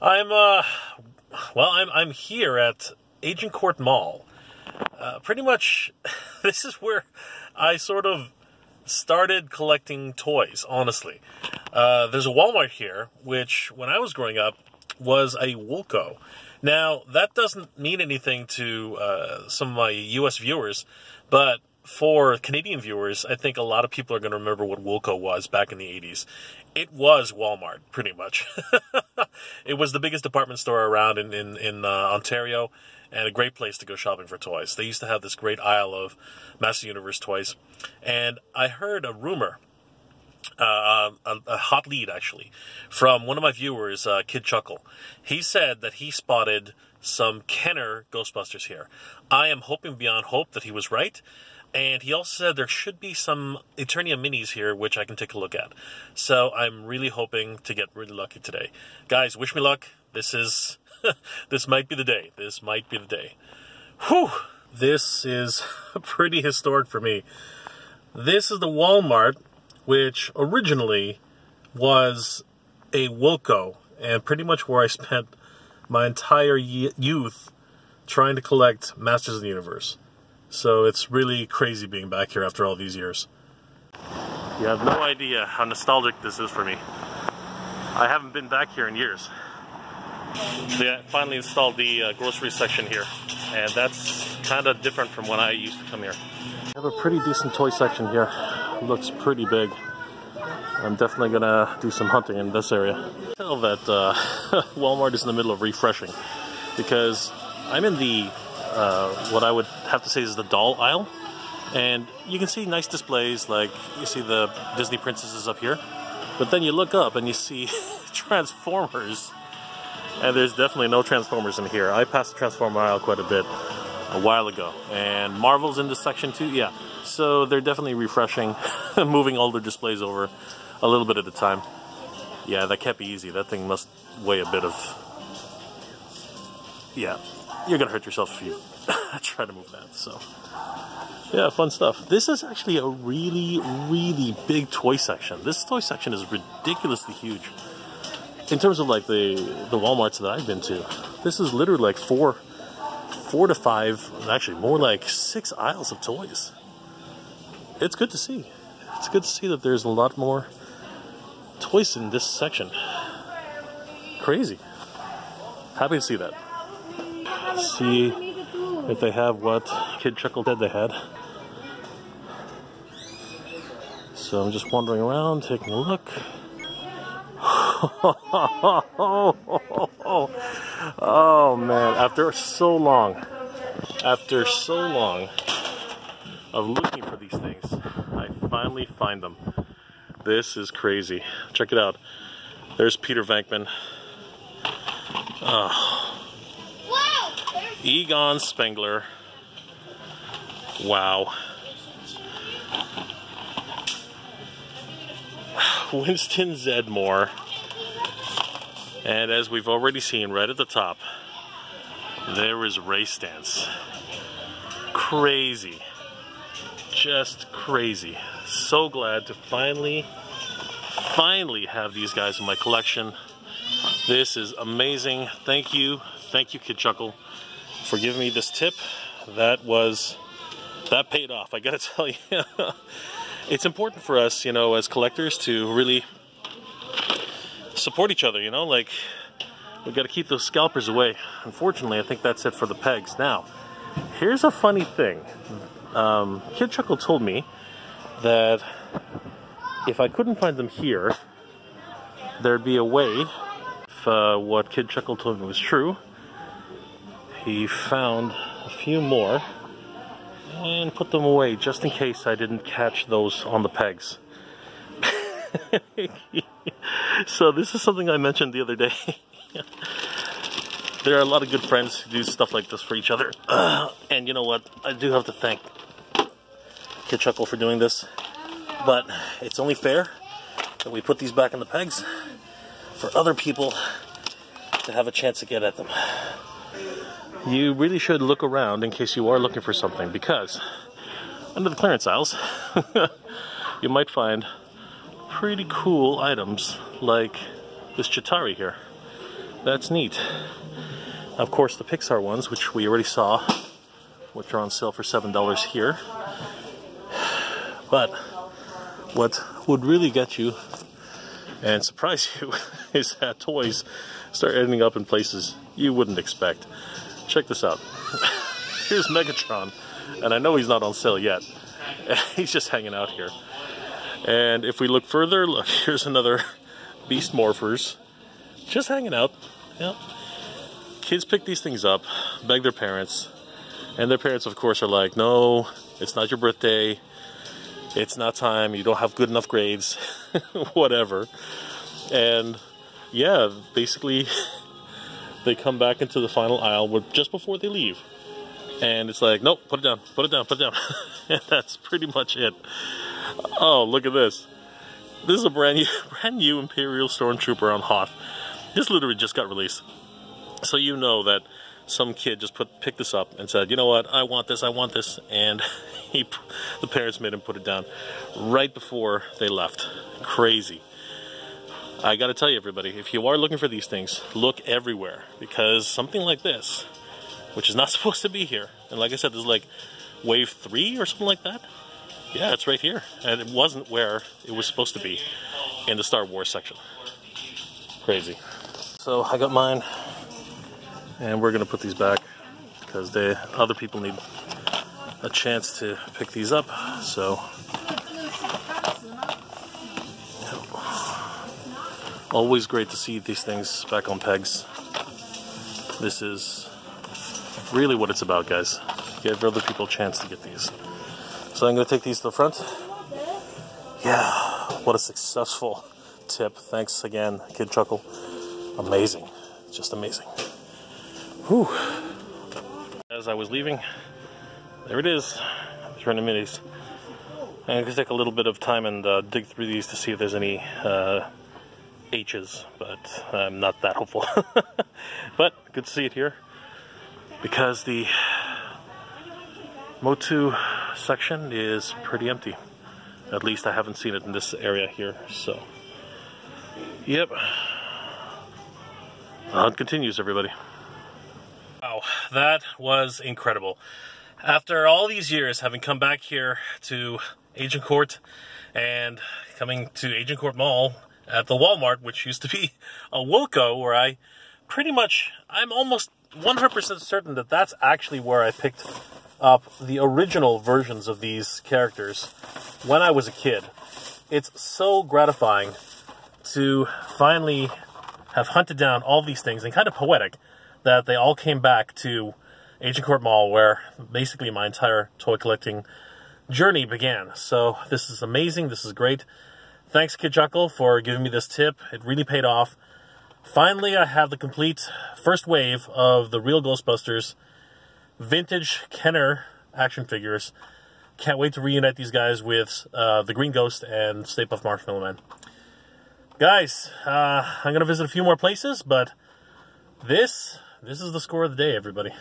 I'm uh, well, I'm I'm here at Agincourt Mall. Uh, pretty much, this is where I sort of started collecting toys. Honestly, uh, there's a Walmart here, which when I was growing up was a Woolco. Now that doesn't mean anything to uh, some of my U.S. viewers, but for Canadian viewers, I think a lot of people are going to remember what Woolco was back in the 80s. It was Walmart, pretty much. it was the biggest department store around in, in, in uh, Ontario and a great place to go shopping for toys. They used to have this great aisle of Master Universe toys. And I heard a rumor, uh, a, a, hot lead actually, from one of my viewers, uh, Kid Chuckle. He said that he spotted some Kenner Ghostbusters here. I am hoping beyond hope that he was right. And he also said there should be some Eternia minis here, which I can take a look at. So I'm really hoping to get really lucky today. Guys, wish me luck. This is, this might be the day. This might be the day. Whew! This is pretty historic for me. This is the Walmart, which originally was a Woolco, and pretty much where I spent my entire youth trying to collect Masters of the Universe. So it's really crazy being back here after all these years. You have no idea how nostalgic this is for me. I haven't been back here in years. They finally installed the uh, grocery section here, and that's kind of different from when I used to come here. I have a pretty decent toy section here. It looks pretty big. I'm definitely gonna do some hunting in this area. Tell that uh, Walmart is in the middle of refreshing because I'm in the uh, what I would have to say is the doll aisle. And you can see nice displays, like you see the Disney princesses up here. But then you look up and you see Transformers. And there's definitely no Transformers in here. I passed the Transformer aisle quite a bit a while ago. And Marvel's in this section too, yeah. So they're definitely refreshing, moving all their displays over a little bit at a time. Yeah, that can't be easy. That thing must weigh a bit of... Yeah, you're gonna hurt yourself if you try to move that. So, yeah, fun stuff. This is actually a really, really big toy section. This toy section is ridiculously huge. In terms of like the the WalMarts that I've been to, this is literally like four, four to five, actually more like six aisles of toys. It's good to see. It's good to see that there's a lot more toys in this section. Crazy. Happy to see that see if they have what Kid Chuckle said they had. So I'm just wandering around, taking a look. oh man, after so long, after so long of looking for these things, I finally find them. This is crazy. Check it out. There's Peter Venkman. Oh, Egon Spengler. Wow. Winston Zeddemore. And as we've already seen right at the top, there is Ray Stantz. Crazy. Just crazy. So glad to finally, finally have these guys in my collection. This is amazing. Thank you. Thank you, Kid Chuckle for giving me this tip. That was, that paid off. I gotta tell you, it's important for us, you know, as collectors to really support each other, you know, like we gotta keep those scalpers away. Unfortunately, I think that's it for the pegs. Now, here's a funny thing. Um, Kid Chuckle told me that if I couldn't find them here, there'd be a way, if uh, what Kid Chuckle told me was true, he found a few more and put them away just in case I didn't catch those on the pegs. so this is something I mentioned the other day. there are a lot of good friends who do stuff like this for each other. Uh, and you know what? I do have to thank Kid Chuckle for doing this. But it's only fair that we put these back in the pegs for other people to have a chance to get at them you really should look around in case you are looking for something because under the clearance aisles you might find pretty cool items like this Chitauri here. That's neat. Of course, the Pixar ones, which we already saw, which are on sale for $7 here. But what would really get you and surprise you is that toys start ending up in places you wouldn't expect. Check this out. Here's Megatron, and I know he's not on sale yet. He's just hanging out here. And if we look further, look, here's another Beast Morphers, just hanging out. Yep. Kids pick these things up, beg their parents, and their parents, of course, are like, no, it's not your birthday, it's not time, you don't have good enough grades, whatever. And yeah, basically, they come back into the final aisle with, just before they leave. And it's like, nope, put it down, put it down, put it down. and that's pretty much it. Oh, look at this. This is a brand new, brand new Imperial Stormtrooper on Hoth. This literally just got released. So you know that some kid just put picked this up and said, you know what, I want this, I want this, and he, the parents made him put it down right before they left. Crazy. I gotta tell you everybody, if you are looking for these things, look everywhere, because something like this, which is not supposed to be here, and like I said, this is like wave three or something like that, yeah, it's right here, and it wasn't where it was supposed to be in the Star Wars section. Crazy. So I got mine and we're gonna put these back because the other people need a chance to pick these up so always great to see these things back on pegs. This is really what it's about guys. Give other people a chance to get these. So I'm gonna take these to the front. Yeah what a successful tip. Thanks again Kid Chuckle. Amazing. Just amazing. Whew. As I was leaving, there it is, Eternia Minis. I'm going to take a little bit of time and uh, dig through these to see if there's any uh, H's, but I'm not that hopeful. but good to see it here, because the Motu section is pretty empty. At least I haven't seen it in this area here, so. Yep. On it continues, everybody. Wow, that was incredible. After all these years, having come back here to Agincourt and coming to Agincourt Mall at the Walmart, which used to be a Woolco, where I pretty much, I'm almost 100% certain that that's actually where I picked up the original versions of these characters when I was a kid. It's so gratifying to finally have hunted down all these things and kind of poetic that they all came back to Agincourt Mall, where basically my entire toy collecting journey began. So this is amazing. This is great. Thanks, Kid Chuckle, for giving me this tip. It really paid off. Finally, I have the complete first wave of the real Ghostbusters vintage Kenner action figures. Can't wait to reunite these guys with uh, the Green Ghost and Stay Puft Marshmallow Man. Guys, uh, I'm going to visit a few more places, but this this is the score of the day, everybody.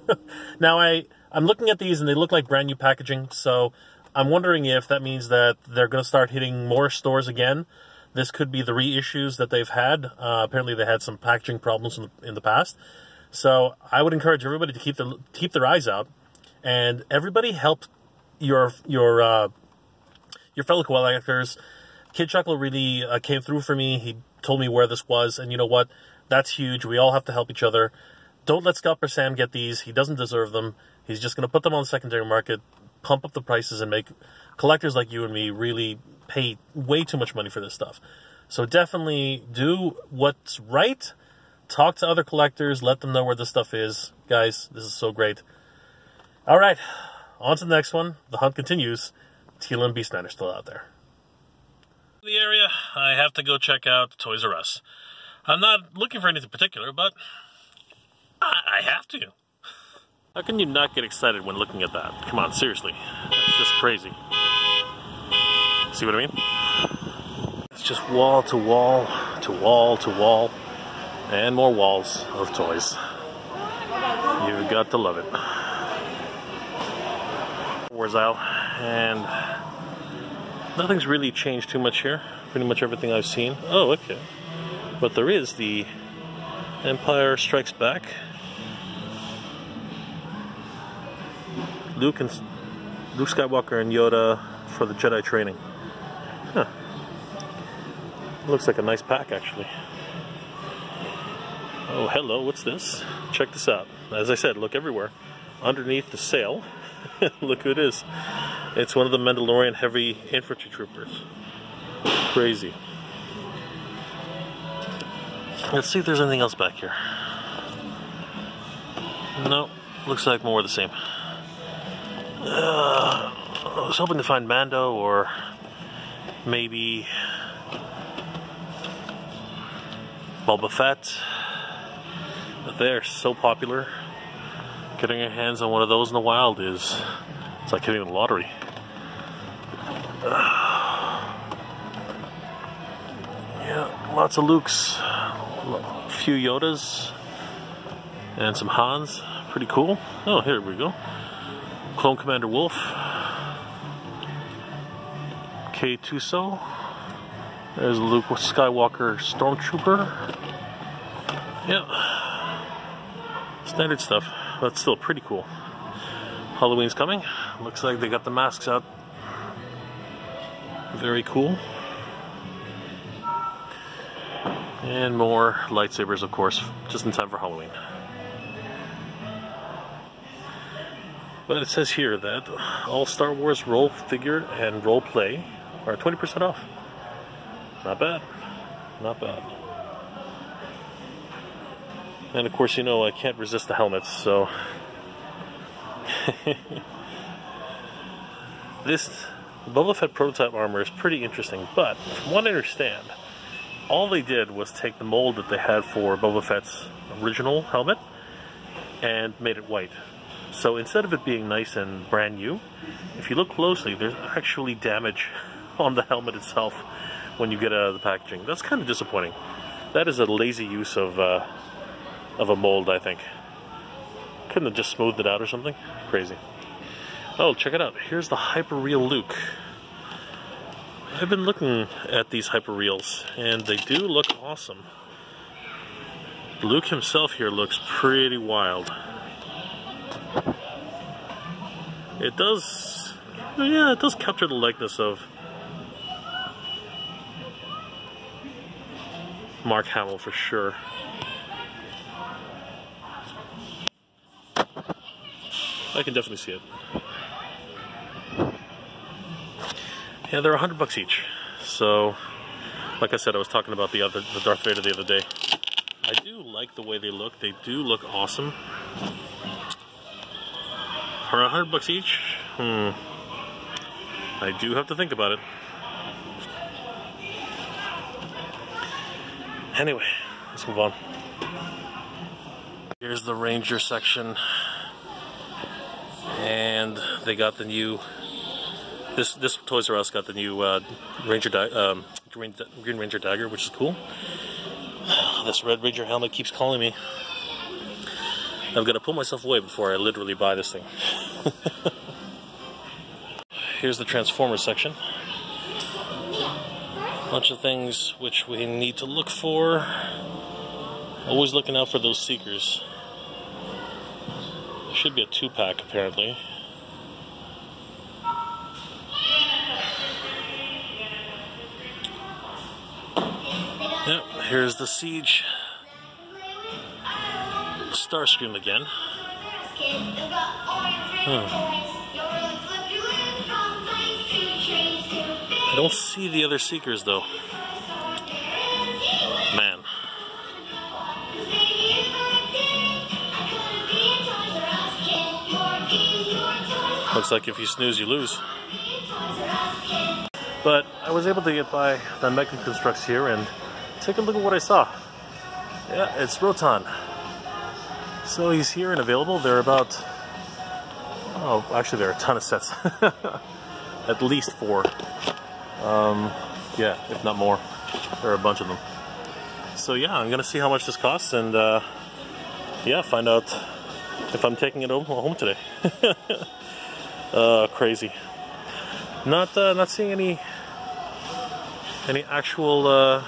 now, I, I'm looking at these and they look like brand new packaging, so I'm wondering if that means that they're going to start hitting more stores again. This could be the reissues that they've had. Uh, apparently, they had some packaging problems in the, in the past. So I would encourage everybody to keep their keep their eyes out, and everybody help your your uh, your fellow collectors. Kid Chuckle really uh, came through for me. He told me where this was, and you know what? That's huge. We all have to help each other. Don't let Scalper Sam get these. He doesn't deserve them. He's just going to put them on the secondary market, pump up the prices, and make collectors like you and me really pay way too much money for this stuff. So definitely do what's right. Talk to other collectors. Let them know where this stuff is. Guys, this is so great. All right, on to the next one. The hunt continues. Teela and Beastman are still out there. The area, I have to go check out Toys R Us. I'm not looking for anything particular, but I, I have to. How can you not get excited when looking at that? Come on, seriously. That's just crazy. See what I mean? It's just wall to wall, to wall to wall, and more walls of toys. You've got to love it. Wars out, and nothing's really changed too much here. Pretty much everything I've seen. Oh, okay. But there is the Empire Strikes Back. Luke and Luke Skywalker and Yoda for the Jedi training. Huh. Looks like a nice pack, actually. Oh, hello, what's this? Check this out. As I said, look everywhere. Underneath the sail, look who it is. It's one of the Mandalorian heavy infantry troopers. Crazy. Let's see if there's anything else back here. No, looks like more of the same. Uh, I was hoping to find Mando or maybe Boba Fett. But they're so popular. Getting your hands on one of those in the wild is it's like hitting the lottery. Uh, yeah, lots of Lukes, a few Yodas, and some Hans. Pretty cool. Oh, here we go. Clone Commander Wolf. K-2SO. There's Luke Skywalker Stormtrooper. Yep. Standard stuff, but still pretty cool. Halloween's coming. Looks like they got the masks out. Very cool. And more lightsabers, of course, just in time for Halloween. But it says here that all Star Wars role figure and role play are 20% off. Not bad. Not bad. And of course, you know, I can't resist the helmets, so. this Boba Fett prototype armor is pretty interesting, but from what I understand, all they did was take the mold that they had for Boba Fett's original helmet and made it white. So instead of it being nice and brand new, if you look closely, there's actually damage on the helmet itself when you get out of the packaging. That's kind of disappointing. That is a lazy use of uh, of a mold, I think. Couldn't have just smoothed it out or something? Crazy. Oh, check it out. Here's the Hyper-Real Luke. I've been looking at these Hyper-Reals, and they do look awesome. Luke himself here looks pretty wild. It does, yeah, it does capture the likeness of Mark Hamill for sure. I can definitely see it. Yeah, they're a hundred bucks each. So, like I said, I was talking about the other the Darth Vader the other day. I do like the way they look. They do look awesome. For a hundred bucks each, hmm. I do have to think about it. Anyway, let's move on. Here's the Ranger section. And they got the new, this this Toys R Us got the new uh, Ranger um, Green, Green Ranger dagger, which is cool. This Red Ranger helmet keeps calling me. I'm gonna pull myself away before I literally buy this thing. Here's the Transformers section. Bunch of things which we need to look for. Always looking out for those seekers. Should be a two pack apparently. Yep, here's the siege Starscream again. Hmm. I don't see the other Seekers though. Man. Looks like if you snooze, you lose. But I was able to get by the Mega Construx here and take a look at what I saw. Yeah, it's Roton. So he's here and available. There are about, oh, actually there are a ton of sets. At least four. Um, yeah, if not more. There are a bunch of them. So yeah, I'm gonna see how much this costs and uh, yeah, find out if I'm taking it home today. uh, crazy. Not uh, not seeing any any actual uh,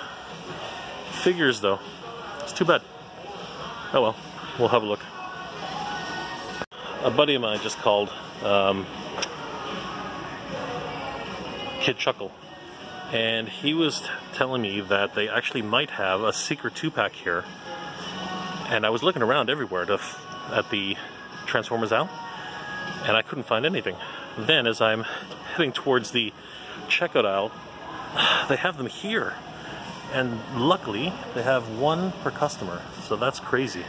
figures though. It's too bad. Oh well, we'll have a look. A buddy of mine just called um, Kid Chuckle. And he was telling me that they actually might have a secret two-pack here. And I was looking around everywhere to at the Transformers aisle and I couldn't find anything. Then as I'm heading towards the checkout aisle they have them here. And luckily they have one per customer. So that's crazy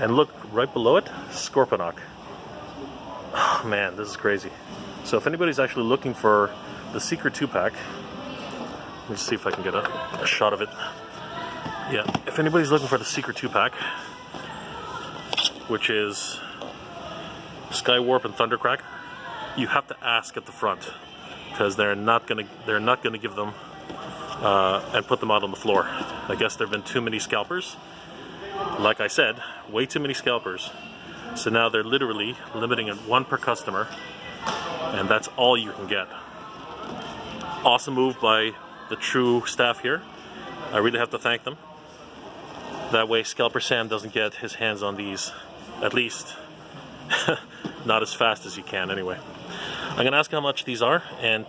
and look right below it Scorponok oh man this is crazy so if anybody's actually looking for the secret two-pack let me see if I can get a, a, shot of it yeah if anybody's looking for the secret two-pack which is Skywarp and Thundercracker you have to ask at the front because they're not gonna they're not gonna give them uh, and put them out on the floor. I guess there have been too many scalpers. Like I said, way too many scalpers. So now they're literally limiting it one per customer, and that's all you can get. Awesome move by the true staff here. I really have to thank them. That way Scalper Sam doesn't get his hands on these, at least not as fast as he can anyway. I'm gonna ask how much these are, and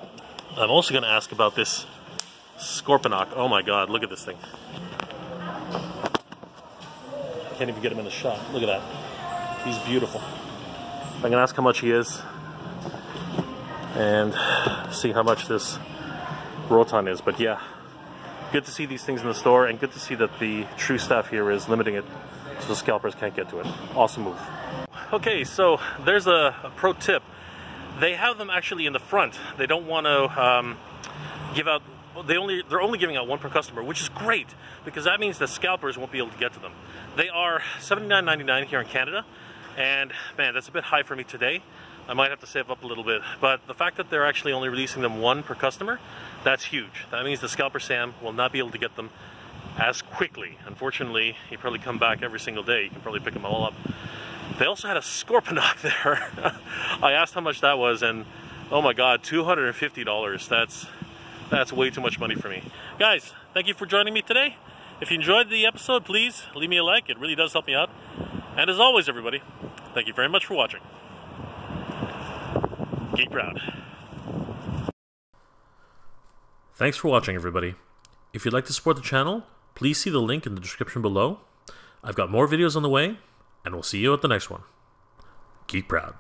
I'm also gonna ask about this Scorponok. Oh my god, look at this thing. Can't even get him in the shot. Look at that. He's beautiful. I'm gonna ask how much he is and see how much this Roton is. But yeah, good to see these things in the store and good to see that the true staff here is limiting it so the scalpers can't get to it. Awesome move. Okay, so there's a, a pro tip. They have them actually in the front. They don't want to um, give out they only they're only giving out one per customer, which is great because that means the scalpers won't be able to get to them. They are $79.99 here in Canada, and man, that's a bit high for me today. I might have to save up a little bit, but the fact that they're actually only releasing them one per customer, that's huge. That means the scalper Sam will not be able to get them as quickly. Unfortunately, he probably come back every single day. You can probably pick them all up. They also had a Scorponok there. I asked how much that was, and oh my god, $250. That's that's way too much money for me. Guys, thank you for joining me today. If you enjoyed the episode, please leave me a like. It really does help me out. And as always, everybody, thank you very much for watching. Geek Proud. Thanks for watching, everybody. If you'd like to support the channel, please see the link in the description below. I've got more videos on the way, and we'll see you at the next one. Geek Proud.